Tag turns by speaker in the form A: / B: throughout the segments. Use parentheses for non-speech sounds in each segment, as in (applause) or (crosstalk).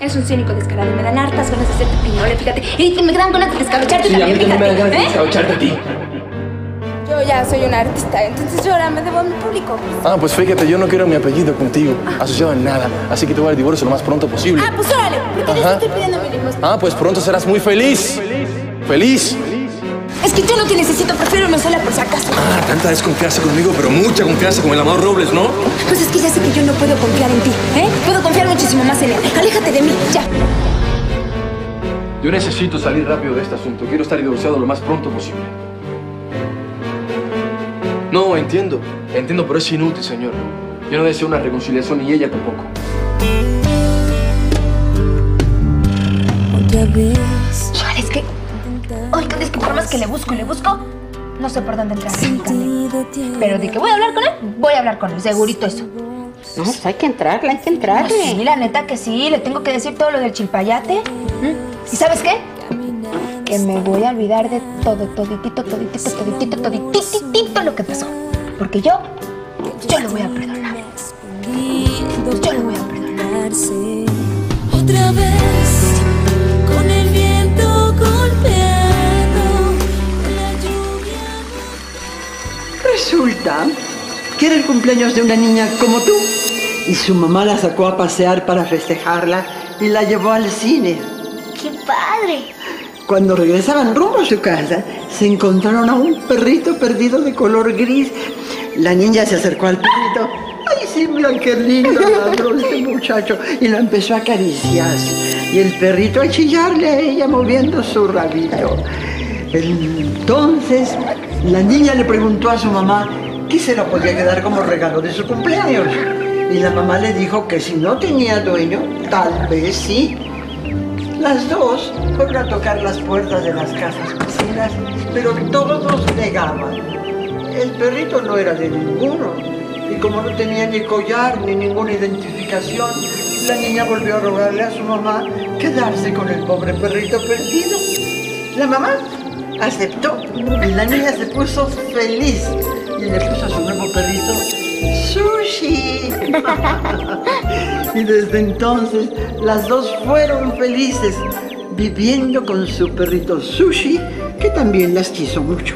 A: Es un cínico descarado. Me dan hartas ganas de hacerte piñole, fíjate. Y me dan ganas de descabecharte
B: Sí, a mí
A: también,
B: también me da
A: fíjate.
B: ganas de
A: ¿eh?
B: descabecharte a ti.
A: Yo ya soy una artista, entonces yo ahora me debo a mi público.
B: Ah, pues fíjate, yo no quiero mi apellido contigo, asociado en nada. Así que te voy al divorcio lo más pronto posible.
A: Ah, pues órale, porque yo estoy pidiendo mi limosna.
B: Ah, pues pronto serás muy feliz. Feliz.
A: Es que yo no te necesito, prefiero irme sola por si acaso.
B: Ah, tanta desconfianza conmigo, pero mucha confianza con el amado Robles, ¿no?
A: Pues es que ya sé que yo no puedo confiar en ti, ¿eh? Puedo confiar muchísimo más en él. Aléjate de mí, ya.
B: Yo necesito salir rápido de este asunto. Quiero estar divorciado lo más pronto posible. No, entiendo. Entiendo, pero es inútil, señor. Yo no deseo una reconciliación y ella tampoco.
A: Joder, es que... Ay, es que por más que le busco y le busco, no sé por dónde entrar. Pero de que voy a hablar con él, voy a hablar con él, segurito eso.
C: No, pues hay que entrarle, hay que entrarle.
A: Pues sí, la neta que sí, le tengo que decir todo lo del chilpayate. ¿Mm? ¿Y sabes qué? Que me voy a olvidar de todo, toditito, toditito, toditito, toditito lo que pasó. Porque yo, yo lo voy a perdonar. Yo lo voy a perdonar.
D: El
E: cumpleaños de una niña como tú y su mamá la sacó a pasear para festejarla y la llevó al cine.
A: ¡Qué padre!
E: Cuando regresaban rumbo a su casa, se encontraron a un perrito perdido de color gris. La niña se acercó al perrito. ¡Ay, sí, mira qué lindo este muchacho! Y la empezó a acariciar. Y el perrito a chillarle a ella moviendo su rabito. Entonces, la niña le preguntó a su mamá que se lo podía quedar como regalo de su cumpleaños. Y la mamá le dijo que si no tenía dueño, tal vez sí. Las dos fueron a tocar las puertas de las casas vecinas, pero todos negaban. El perrito no era de ninguno, y como no tenía ni collar ni ninguna identificación, la niña volvió a rogarle a su mamá quedarse con el pobre perrito perdido. La mamá aceptó y la niña se puso feliz y le puso a su nuevo perrito sushi. (laughs) y desde entonces las dos fueron felices viviendo con su perrito sushi que también las quiso mucho.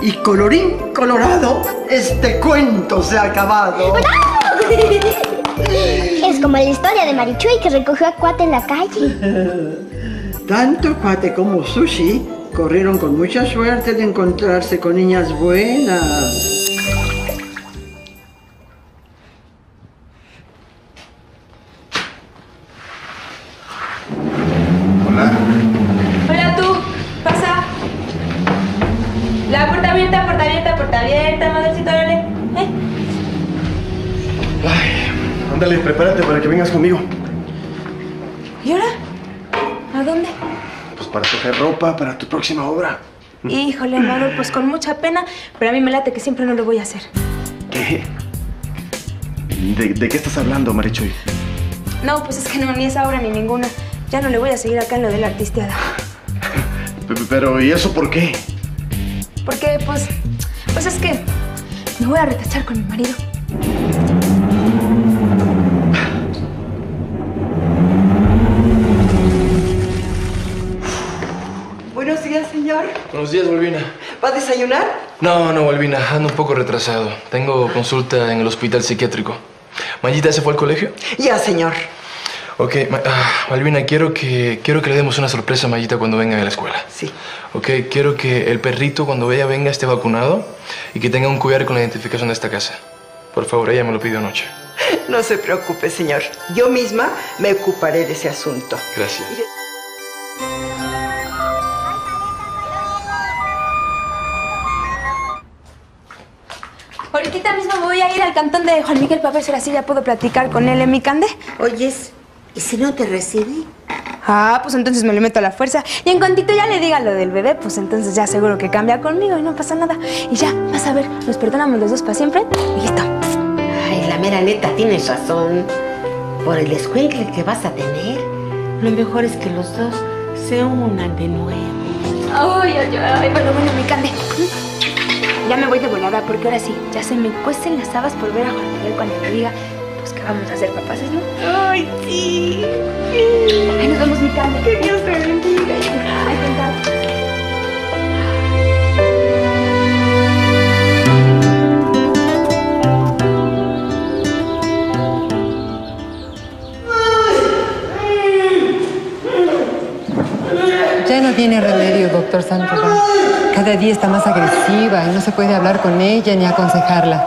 E: Y colorín colorado, este cuento se ha acabado. (laughs)
F: Es como la historia de Marichuy que recogió a Cuate en la calle. (laughs)
E: Tanto Cuate como Sushi corrieron con mucha suerte de encontrarse con niñas buenas.
B: Hola.
A: Hola tú, pasa. La puerta abierta, puerta abierta, puerta abierta, madrecito, órale. ¿Eh?
B: Ay, ándale, prepárate para que vengas conmigo. Para coger ropa para tu próxima obra.
A: Híjole, Amador, pues con mucha pena, pero a mí me late que siempre no lo voy a hacer.
B: ¿Qué? ¿De, de qué estás hablando, Marichuy?
A: No, pues es que no, ni esa obra ni ninguna. Ya no le voy a seguir acá en lo de la artisteada.
B: Pero, ¿y eso por qué?
A: Porque, pues, pues es que me voy a retachar con mi marido.
E: Buenos días,
B: Volvina.
E: ¿Va a desayunar?
B: No, no, Volvina, ando un poco retrasado. Tengo consulta en el hospital psiquiátrico. ¿Mayita se fue al colegio?
E: Ya, señor.
B: Ok, Ma- ah, Malvina, quiero que, quiero que le demos una sorpresa a Mayita cuando venga de la escuela.
E: Sí.
B: Ok, quiero que el perrito cuando ella venga esté vacunado y que tenga un collar con la identificación de esta casa. Por favor, ella me lo pidió anoche. (laughs)
E: No se preocupe, señor. Yo misma me ocuparé de ese asunto.
B: Gracias.
A: Ahorita mismo voy a ir al cantón de Juan Miguel para ver si así ya puedo platicar con él en mi cande.
C: Oyes, ¿y si no te recibe?
A: Ah, pues entonces me lo meto a la fuerza. Y en cuantito ya le diga lo del bebé, pues entonces ya seguro que cambia conmigo y no pasa nada. Y ya, vas a ver, nos perdonamos los dos para siempre y listo.
C: Ay, la mera neta, tienes razón. Por el escuincle que vas a tener, lo mejor es que los dos se unan de nuevo.
A: Ay, ay, ay. Bueno, bueno, mi cande. Ya me voy de volada porque ahora sí, ya se me cuecen las habas por ver a Juan Miguel cuando me diga, pues que va Vamos a ser papás, ¿no? Ay, sí. Ay, nos vemos, mi Carmen. Que Dios te bendiga. Ay.
G: Ya no tiene remedio, doctor San Román. Cada día está más agresiva y no se puede hablar con ella ni aconsejarla.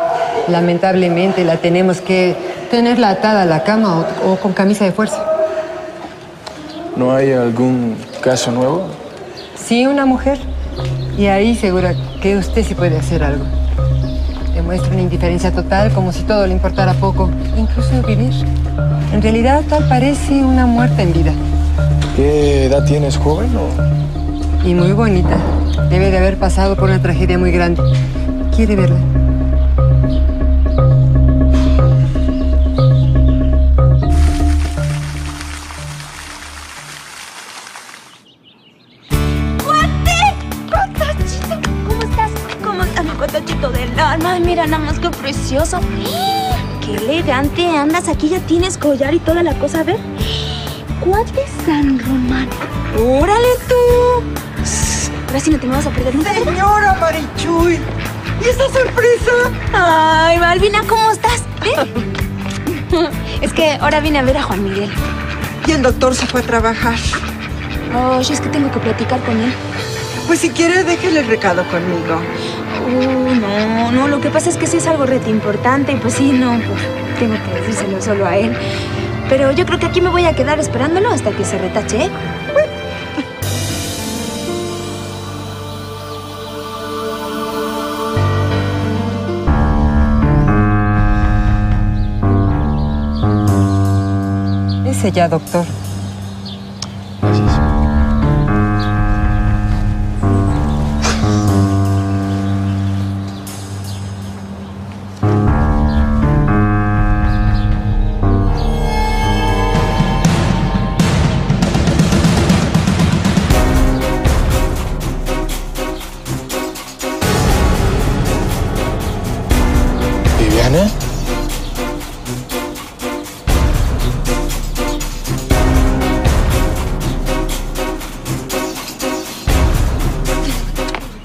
G: Lamentablemente la tenemos que tenerla atada a la cama o, o con camisa de fuerza.
B: ¿No hay algún caso nuevo?
G: Sí, una mujer. Y ahí segura que usted sí puede hacer algo. Demuestra una indiferencia total, como si todo le importara poco, incluso vivir. En realidad, tal parece una muerta en vida.
B: ¿Qué edad tienes, joven? o-
G: Y muy bonita. Debe de haber pasado por una tragedia muy grande. ¿Quiere verla?
A: Mira nada más qué precioso. Qué elegante andas aquí, ya tienes collar y toda la cosa, a ver. Cuate San Román. ¡Órale tú! Ahora sí no te me vas a perder nunca, ¿verdad?
E: Señora Marichuy, ¿y esa sorpresa?
A: Ay, Malvina, ¿cómo estás? ¿Eh? (laughs) Es que ahora vine a ver a Juan Miguel.
E: Y el doctor se fue a trabajar.
A: Oye, es que tengo que platicar con él.
E: Pues si quiere, déjele el recado conmigo.
A: Uh, no, no, lo que pasa es que sí es algo rete importante y pues sí, no, pues tengo que decírselo solo a él. Pero yo creo que aquí me voy a quedar esperándolo hasta que se retache, ¿eh?
G: Ya, doctor.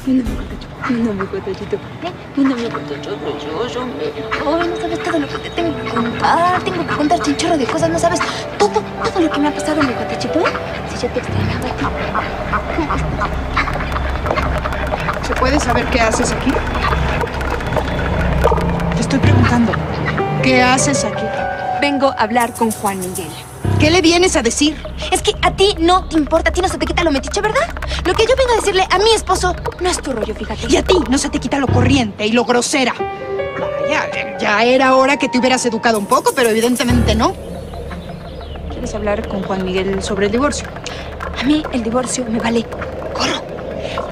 A: No, mi cotachito. No, mi cotachito precioso. Ay, no sabes todo lo que te tengo que contar. Tengo que contarte un chorro de cosas, no sabes todo, todo lo que me ha pasado, mi cotachito. ¿eh? Si yo te extrañaba a ti.
H: ¿Se puede saber qué haces aquí? Te estoy preguntando. ¿Qué haces aquí?
A: Vengo a hablar con Juan Miguel.
H: ¿Qué le vienes a decir?
A: Es que a ti no te importa, a ti no se te quita lo metiche, ¿verdad? Lo que yo vengo a decirle a mi esposo no es tu rollo, fíjate.
H: Y a ti no se te quita lo corriente y lo grosera. Vaya, ya era hora que te hubieras educado un poco, pero evidentemente no. ¿Quieres hablar con Juan Miguel sobre el divorcio?
A: A mí el divorcio me vale. Corro.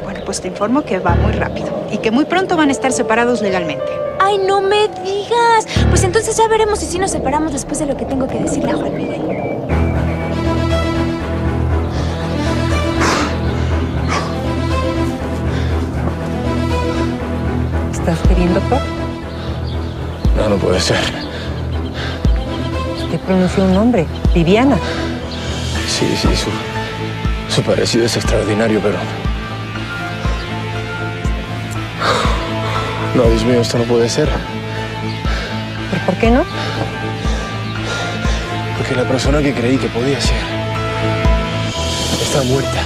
H: Bueno, pues te informo que va muy rápido y que muy pronto van a estar separados legalmente.
A: Ay, no me digas. Pues entonces ya veremos si sí nos separamos después de lo que tengo que decirle a Juan Miguel.
G: ¿Estás queriendo, doctor?
B: No, no puede ser.
G: Usted pronunció un nombre. Viviana.
B: Sí, sí, su, su parecido es extraordinario, pero... No, Dios mío, esto no puede ser.
G: ¿Pero por qué no?
B: Porque la persona que creí que podía ser está muerta.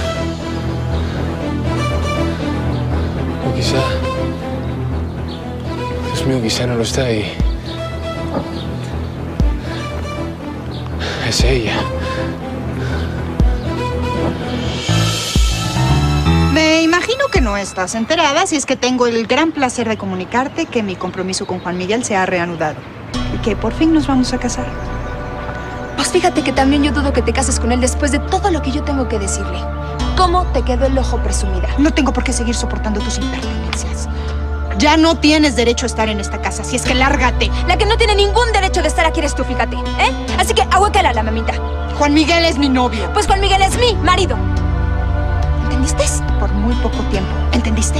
B: O quizá... Mío, quizá no lo está y... Es ella.
H: Me imagino que no estás enterada si es que tengo el gran placer de comunicarte que mi compromiso con Juan Miguel se ha reanudado y que por fin nos vamos a casar.
A: Pues fíjate que también yo dudo que te cases con él después de todo lo que yo tengo que decirle. ¿Cómo te quedó el ojo presumida?
H: No tengo por qué seguir soportando tus impertinencias. Ya no tienes derecho a estar en esta casa, si es que lárgate.
A: La que no tiene ningún derecho de estar aquí eres tú, fíjate, ¿eh? Así que ahuécala la mamita.
H: Juan Miguel es mi novio.
A: Pues Juan Miguel es mi marido. ¿Entendiste?
H: Por muy poco tiempo. ¿Entendiste?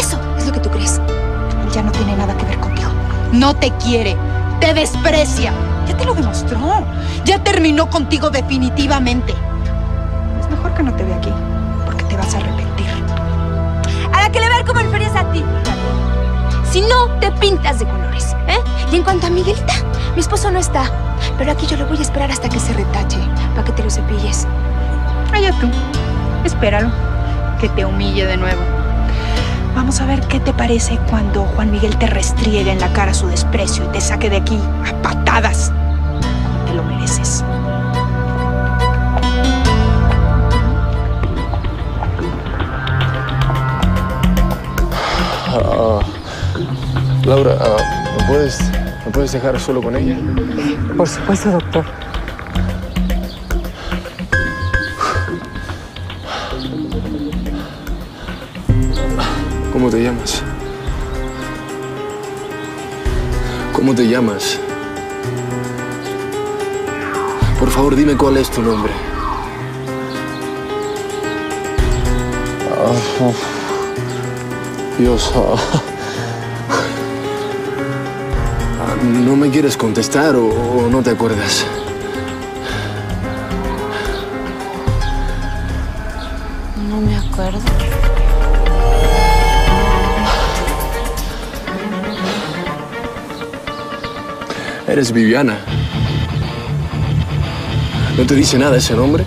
A: Eso es lo que tú crees.
H: Él ya no tiene nada que ver contigo. No te quiere. Te desprecia. Ya te lo demostró. Ya terminó contigo definitivamente. Es mejor que no te vea aquí, porque te vas a arrepentir.
A: Si no, te pintas de colores, ¿eh? Y en cuanto a Miguelita, mi esposo no está. Pero aquí yo le voy a esperar hasta que se retache, para que te lo cepilles.
H: Allá tú. Espéralo. Que te humille de nuevo. Vamos a ver qué te parece cuando Juan Miguel te restriegue en la cara su desprecio y te saque de aquí a patadas. Te lo mereces.
B: Laura, ah, ¿me, puedes, ¿me puedes dejar solo con ella?
G: Por supuesto, doctor.
B: ¿Cómo te llamas? ¿Cómo te llamas? Por favor, dime cuál es tu nombre. Ah. Dios. ah. ¿No me quieres contestar o, o no te acuerdas?
A: No me acuerdo.
B: Eres Viviana. ¿No te dice nada ese nombre?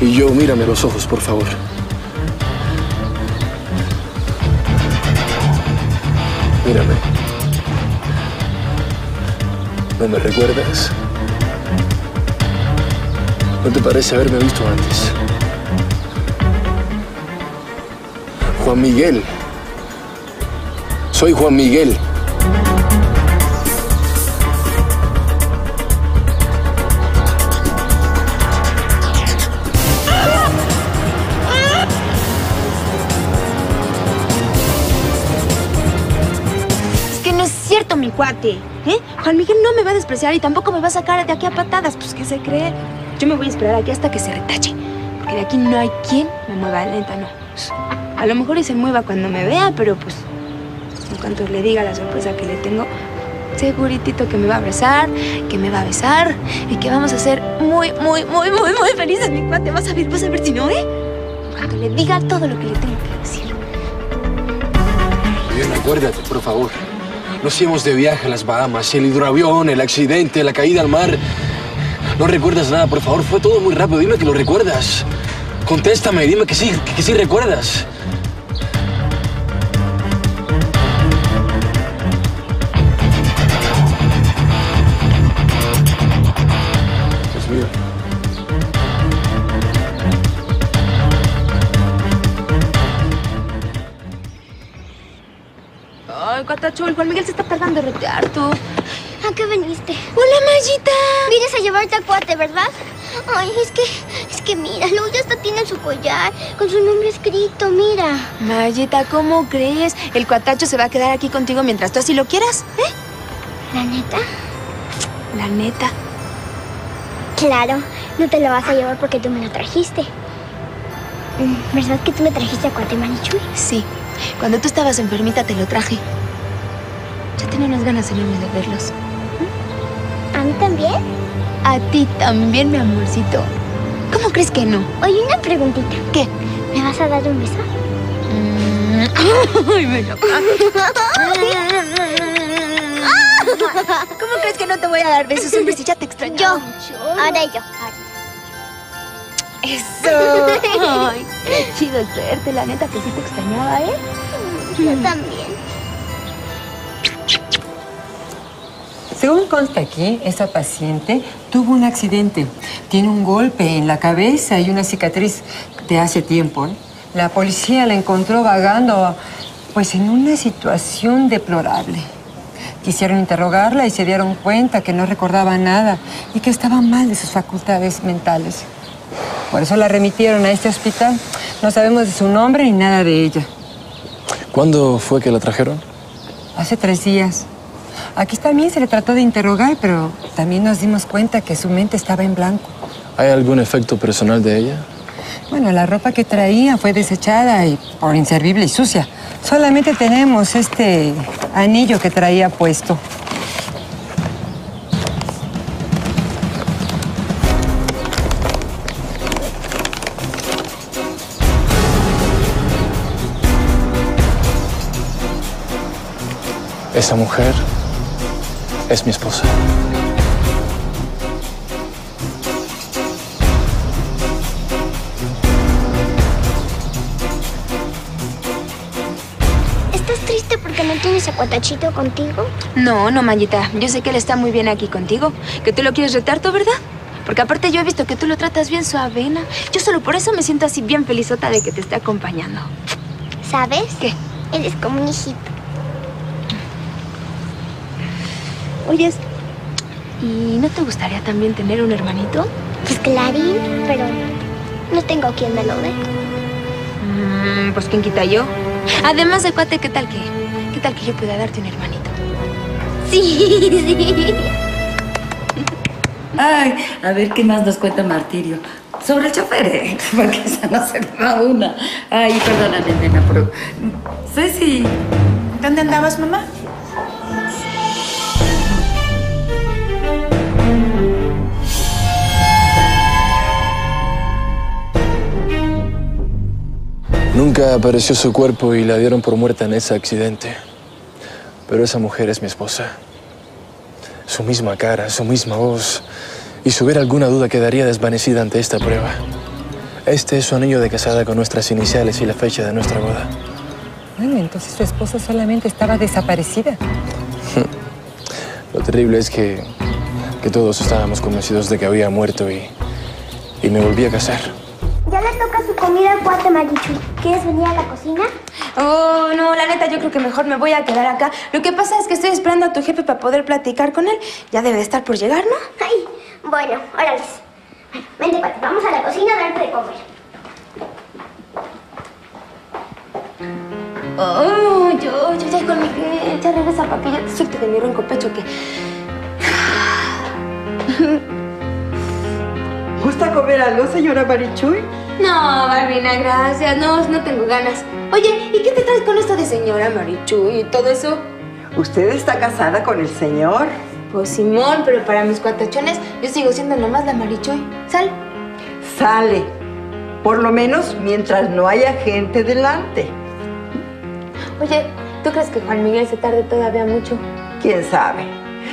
B: Y yo, mírame los ojos, por favor. ¿No me recuerdas? ¿No te parece haberme visto antes? Juan Miguel. Soy Juan Miguel.
A: Cuate. ¿eh? Juan Miguel no me va a despreciar y tampoco me va a sacar de aquí a patadas. Pues, ¿qué se cree? Yo me voy a esperar aquí hasta que se retache. Porque de aquí no hay quien me mueva. La neta, no. Pues, a lo mejor y se mueva cuando me vea, pero pues en cuanto le diga la sorpresa que le tengo, seguritito que me va a abrazar, que me va a besar y que vamos a ser muy, muy, muy, muy, muy felices, mi cuate. Vas a ver, vas a ver si no, ¿eh? Cuando le diga todo lo que le tengo que decir.
B: Bien, acuérdate, por favor. Nos íbamos de viaje a las Bahamas, el hidroavión, el accidente, la caída al mar. No recuerdas nada, por favor. Fue todo muy rápido. Dime que lo recuerdas. Contéstame, dime que sí, que, que sí recuerdas.
A: El Juan Miguel se está tardando de retear, tú.
F: ¿A qué viniste?
A: ¡Hola, Mayita!
F: Vienes a llevarte a cuate, ¿verdad? Ay, es que, es que mira, luego ya hasta tiene su collar con su nombre escrito, mira.
A: Mayita, ¿cómo crees? El cuatacho se va a quedar aquí contigo mientras tú así lo quieras, ¿eh?
F: ¿La neta?
A: La neta.
F: Claro, no te lo vas a llevar porque tú me lo trajiste. Mm, ¿Verdad que tú me trajiste a cuate Marichuy?
A: Sí. Cuando tú estabas enfermita te lo traje. Ya tenía unas ganas enormes de verlos.
F: ¿A mí también?
A: A ti también, mi amorcito. ¿Cómo crees que no?
F: Oye, una preguntita.
A: ¿Qué?
F: ¿Me vas a dar un beso? (laughs)
A: Ay, me lo ¿Cómo crees que no te voy a dar besos, hombre, si ya te extraño?
F: Yo. Ahora yo.
A: Eso. (laughs) Ay, qué chido verte, la neta que sí te extrañaba, ¿eh?
F: Yo también.
G: Según consta aquí, esa paciente tuvo un accidente. Tiene un golpe en la cabeza y una cicatriz de hace tiempo. La policía la encontró vagando, pues en una situación deplorable. Quisieron interrogarla y se dieron cuenta que no recordaba nada y que estaba mal de sus facultades mentales. Por eso la remitieron a este hospital. No sabemos de su nombre ni nada de ella.
B: ¿Cuándo fue que la trajeron?
G: Hace tres días. Aquí también se le trató de interrogar, pero también nos dimos cuenta que su mente estaba en blanco.
B: ¿Hay algún efecto personal de ella?
G: Bueno, la ropa que traía fue desechada y por inservible y sucia. Solamente tenemos este anillo que traía puesto.
B: Esa mujer es mi esposa.
F: ¿Estás triste porque no tienes a Cuatachito contigo?
A: No, no, Mayita. Yo sé que él está muy bien aquí contigo. Que tú lo quieres retar, ¿tú, verdad? Porque aparte yo he visto que tú lo tratas bien suave, ¿no? Yo solo por eso me siento así bien felizota de que te esté acompañando.
F: ¿Sabes?
A: ¿Qué?
F: Eres como un hijito.
A: Oyes, ¿y no te gustaría también tener un hermanito?
F: Pues clarín, pero no tengo quien me lo dé.
A: Mm, pues quién quita yo. Además de cuate, ¿qué tal que? ¿Qué tal que yo pueda darte un hermanito?
F: Sí, sí.
I: Ay, a ver qué más nos cuenta Martirio. Sobre el chofer, ¿eh? (laughs) porque esa no se me va una. Ay, perdóname, nena, pero... Ceci,
H: ¿Dónde andabas, mamá?
B: Nunca apareció su cuerpo y la dieron por muerta en ese accidente. Pero esa mujer es mi esposa. Su misma cara, su misma voz. Y si hubiera alguna duda quedaría desvanecida ante esta prueba. Este es su anillo de casada con nuestras iniciales y la fecha de nuestra boda.
G: Bueno, entonces su esposa solamente estaba desaparecida. (laughs)
B: Lo terrible es que, que todos estábamos convencidos de que había muerto y, y me volví a casar.
F: Comida al cuate Marichu. ¿Quieres venir a la cocina?
A: Oh, no, la neta, yo creo que mejor me voy a quedar acá. Lo que pasa es que estoy esperando a tu jefe para poder platicar con él. Ya debe de estar por llegar, ¿no?
F: Ay, bueno, órale. Bueno, vente, cuate, vamos a la cocina a darte de comer.
A: Oh, yo, yo ya con Miguel. Ya regresa que ya te suelte de mi ronco pecho que...
E: ¿Gusta comer algo, señora Marichuy?
A: No, Barbina, gracias. No, no tengo ganas. Oye, ¿y qué te traes con esto de señora Marichu y todo eso?
E: ¿Usted está casada con el señor?
A: Pues Simón, pero para mis cuatachones yo sigo siendo nomás la Marichuy. Sal.
E: Sale. Por lo menos mientras no haya gente delante.
A: Oye, ¿tú crees que Juan Miguel se tarde todavía mucho?
E: ¿Quién sabe?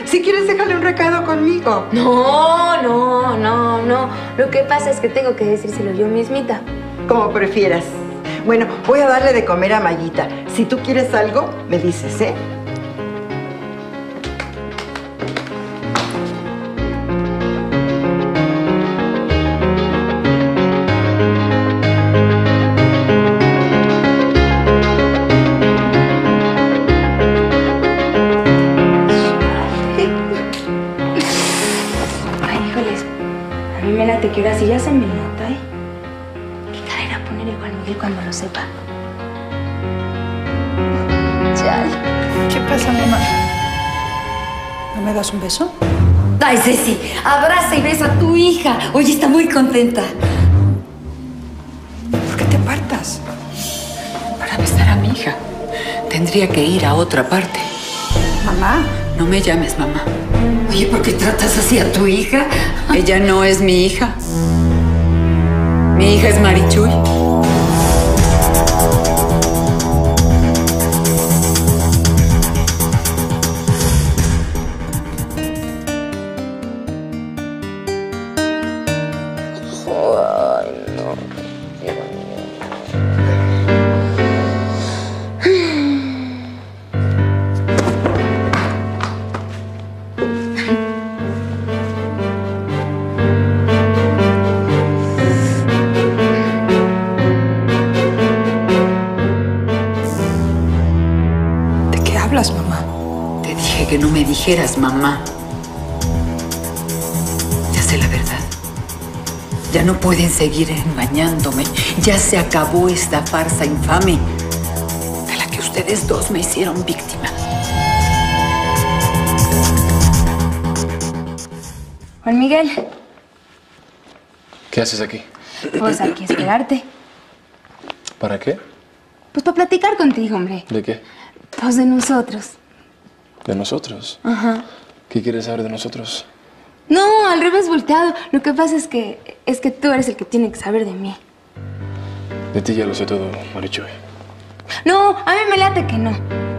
E: Si quieres, déjale un recado conmigo.
A: No, no, no, no. Lo que pasa es que tengo que decírselo yo mismita.
E: Como prefieras. Bueno, voy a darle de comer a Mayita. Si tú quieres algo, me dices, ¿eh?
A: Sí ya se me nota, ¿eh? ¿Qué cara irá a poner el Juan Miguel cuando lo sepa? Chale.
H: ¿Qué pasa, mamá? ¿No me das un beso?
I: Ay, Ceci, abraza y besa a tu hija. Oye, está muy contenta.
H: ¿Por qué te apartas?
J: Para besar a mi hija, tendría que ir a otra parte.
H: Mamá,
J: No me llames mamá.
I: Oye, ¿por qué tratas así a tu hija?
J: Ella no es mi hija. Mi hija es Marichuy. Dijeras mamá. Ya sé la verdad. Ya no pueden seguir engañándome. Ya se acabó esta farsa infame de la que ustedes dos me hicieron víctima.
A: Juan Miguel,
B: ¿Qué haces aquí?
A: pues aquí esperarte.
B: ¿Para qué?
A: Pues para platicar contigo, hombre.
B: ¿De qué?
A: Pues de nosotros.
B: ¿De nosotros?
A: Ajá.
B: ¿Qué quieres saber de nosotros?
A: No, al revés volteado. Lo que pasa es que es que tú eres el que tiene que saber de mí.
B: De ti ya lo sé todo, Marichuy.
A: No, a mí me late que no.